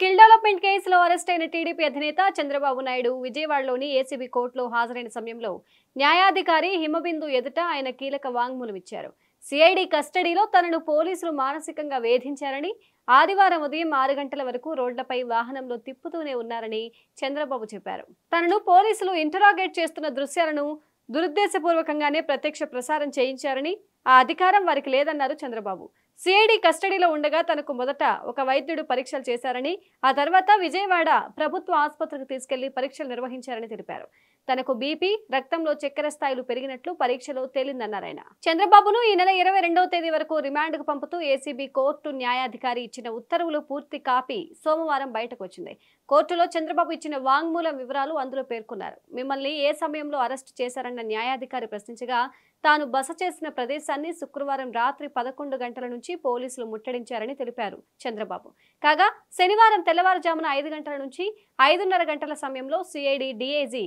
Skill development కేసులో arrest అయిన TDP అధినేత చంద్రబాబు నాయుడు విజయవాడలోని ఏసీబీ కోర్టులో హాజరైన సమయంలో న్యాయాధికారి హిమబిందు ఎదుట ఆయన కీలక వాంగ్మూలమిచ్చారు సిఐడి కస్టడీలో తనను పోలీసులు మానసికంగా వేధించారని ఆదివారం ఉదయం ఆరు గంటల వరకు రోడ్లపై వాహనంలో తిప్పుతూనే ఉన్నారని చంద్రబాబు చెప్పారు. తనను పోలీసులు ఇంటరాగేట్ చేస్తున్న దృశ్యాలను దురుద్దేశపూర్వకంగానే ప్రత్యక్ష ప్రసారం చేయించారని ఆ అధికారం వారికి లేదన్నారు చంద్రబాబు. సిఐడి కస్టడీలో ఉండగా తనకు మొదట ఒక వైద్యుడు పరీక్షలు చేశారని ఆ తర్వాత విజయవాడ ప్రభుత్వ ఆసుపత్రికి తీసుకెళ్ళి పరీక్షలు నిర్వహించారని తెలిపారు. తనకు బీపీ రక్తంలో చక్కెర స్థాయిలు పెరిగినట్లు పరీక్షలో తేలిందన్నారు ఆయన. చంద్రబాబును ఈ నెల ఇరవై రెండవ తేదీ వరకు రిమాండ్కు పంపుతూ ఏసీబీ కోర్టు న్యాయాధికారి ఇచ్చిన ఉత్తర్వులు పూర్తి కాపీ సోమవారం బయటకు వచ్చింది. కోర్టులో చంద్రబాబు ఇచ్చిన వాంగ్మూలం వివరాలు అందులో పేర్కొన్నారు. మిమ్మల్ని ఏ సమయంలో అరెస్టు చేశారన్న న్యాయాధికారి ప్రశ్నించగా తాను బస చేసిన ప్రదేశాన్ని శుక్రవారం రాత్రి పదకొండు గంటల నుంచి పోలీసులు ముట్టడించారని తెలిపారు చంద్రబాబు. కాగా శనివారం తెల్లవారుజామున ఐదు గంటల నుంచి ఐదున్నర గంటల సమయంలో సిఐడి డిఐజీ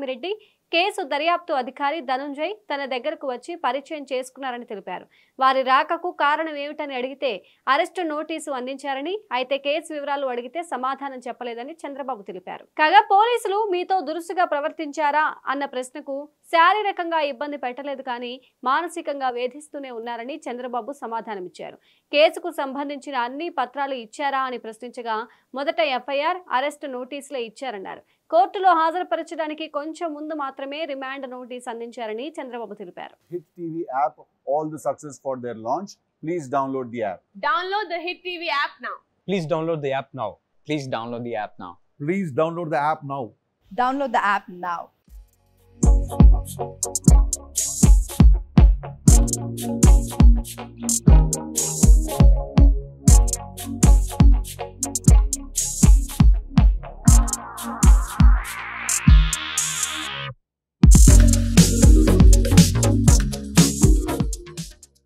రఘురామిరెడ్డి కేసు దర్యాప్తు అధికారి ధనుంజయ్ తన దగ్గరకు వచ్చి పరిచయం చేసుకున్నారని తెలిపారు. వారి రాకకు కారణం ఏమిటని అడిగితే అరెస్టు నోటీసు అందించారని అయితే కేసు వివరాలు అడిగితే సమాధానం చెప్పలేదని చంద్రబాబు తెలిపారు. కాగా పోలీసులు మీతో దురుసుగా ప్రవర్తించారా అన్న ప్రశ్నకు శారీరకంగా ఇబ్బంది పెట్టలేదు కానీ మానసికంగా వేధిస్తూనే ఉన్నారని చంద్రబాబు సమాధానమిచ్చారు. కేసుకు సంబంధించిన అన్ని పత్రాలు ఇచ్చారా అని ప్రశ్నించగా మొదట ఎఫ్ఐఆర్ అరెస్టు నోటీసులే ఇచ్చారన్నారు. కోర్టులో హాజరుపరచడానికి కొంచెం ముందు మాత్రమే రిమాండ్ నోటీస్ అందించారని చంద్రబాబు తెలిపారు Hit TV app all the success for their launch. Please download the app. Download the Hit TV app now. Please download the app now. Please download the app now. Please download the app now. Download the app now.